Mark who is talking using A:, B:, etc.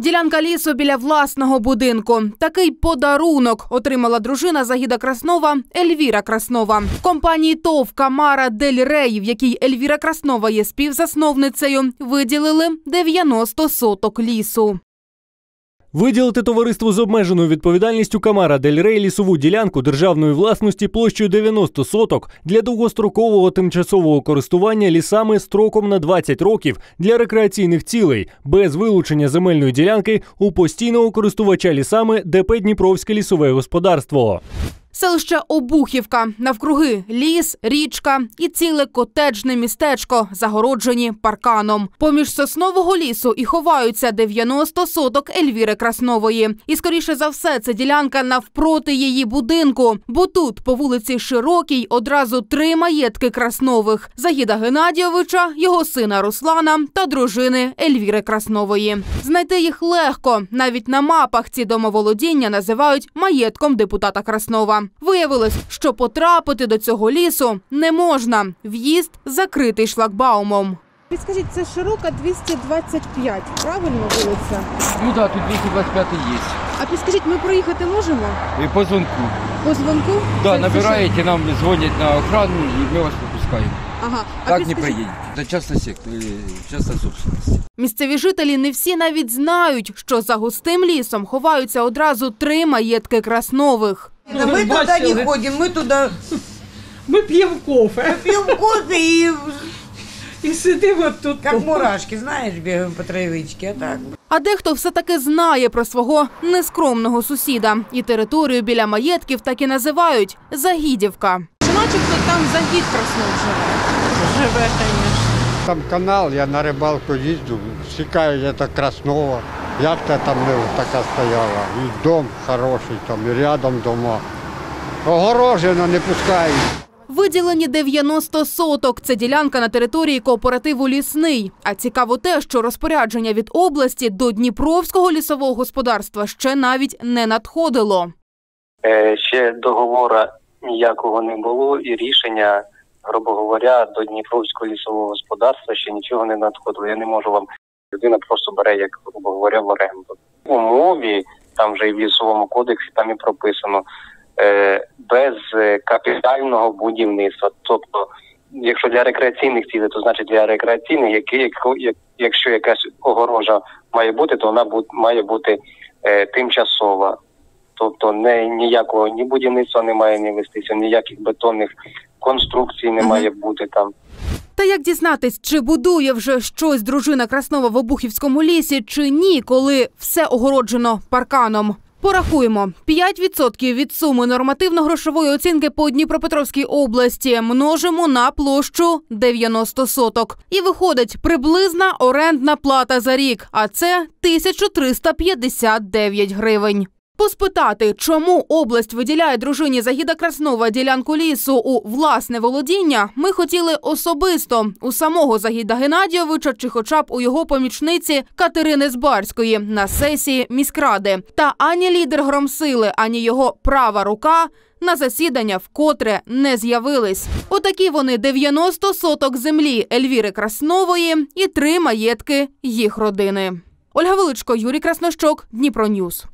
A: Ділянка лісу біля власного будинку. Такий подарунок отримала дружина Загіда Краснова Ельвіра Краснова. Компанії ТОВ Камара Дель Рей, в якій Ельвіра Краснова є співзасновницею, виділили 90 соток лісу.
B: Виділити товариству з обмеженою відповідальністю Камара Дель Рей лісову ділянку державної власності площею 90 соток для довгострокового тимчасового користування лісами строком на 20 років для рекреаційних цілей без вилучення земельної ділянки у постійного користувача лісами ДП Дніпровське лісове господарство.
A: Селище Обухівка навкруги ліс, річка і ціле котеджне містечко, загороджені парканом. Поміж соснового лісу і ховаються 90 соток Ельвіри Краснової. І скоріше за все, це ділянка навпроти її будинку. Бо тут, по вулиці Широкій, одразу три маєтки Краснових: Загіда Геннадійовича, його сина Руслана та дружини Ельвіри Краснової. Знайти їх легко. Навіть на мапах ці домоволодіння називають маєтком депутата Краснова. Виявилось, що потрапити до цього лісу не можна. В'їзд закритий шлагбаумом.
C: Підскажіть, це широка 225, правильно вулиця?
D: Ну да, тут 225 есть.
C: А підскажіть, ми проїхати можемо?
D: И по звонку.
C: По дзвонку?
D: Да,
C: Це- це
D: нам звонят на охрану, и мы вас пропускаем.
C: що? Ага. А
D: Так не
C: підскажіть.
D: Это частная сектор, или частная.
A: Місцеві жителі не всі навіть знають, що за густим лісом ховаються одразу три маєтки Краснових.
E: Да мы туда не ходим, мы туда
F: Ми п'ємо кофе
E: пьем кофе и
F: і сидимо тут.
E: как мурашки, знаешь, бегаем по травичке, а так.
A: А дехто все таки знає про свого нескромного сусіда. І територію біля маєтків так і називають Загідівка.
C: начебто там загід Краснов живе. Живе, звісно.
G: Там канал, я на рибалку їздю, стікаю я так Краснова. Яхта там така стояла. І дом хороший, там, і рядом дома. Огорожено не пускають.
A: Виділені 90 соток. Це ділянка на території кооперативу Лісний. А цікаво те, що розпорядження від області до Дніпровського лісового господарства ще навіть не надходило.
H: Е, ще договора ніякого не було, і рішення, грубо говоря, до Дніпровського лісового господарства ще нічого не надходило. Я не можу вам людина просто бере, як грубо говоря, в оренду. У мові там вже і в лісовому кодексі там і прописано е, без е, капітального будівництва. Тобто, якщо для рекреаційних цілей, то значить для рекреаційних, які, як- якщо якась огорожа має бути, то вона бу- має бути е, тимчасова. Тобто не ніякого ні будівництва не має не вестися, ніяких бетонних конструкцій не має бути там.
A: Та як дізнатись, чи будує вже щось дружина Краснова в Обухівському лісі, чи ні, коли все огороджено парканом? Порахуємо 5% від суми нормативно-грошової оцінки по Дніпропетровській області множимо на площу 90 соток. І виходить приблизна орендна плата за рік, а це 1359 гривень. Поспитати, чому область виділяє дружині Загіда Краснова ділянку лісу у власне володіння, ми хотіли особисто у самого Загіда Геннадійовича чи хоча б у його помічниці Катерини Збарської на сесії міськради. Та ані лідер громсили, ані його права рука на засідання вкотре не з'явились. Отакі вони 90 соток землі Ельвіри Краснової і три маєтки їх родини. Ольга Величко, Юрій Краснощок, Дніпро Ньюс.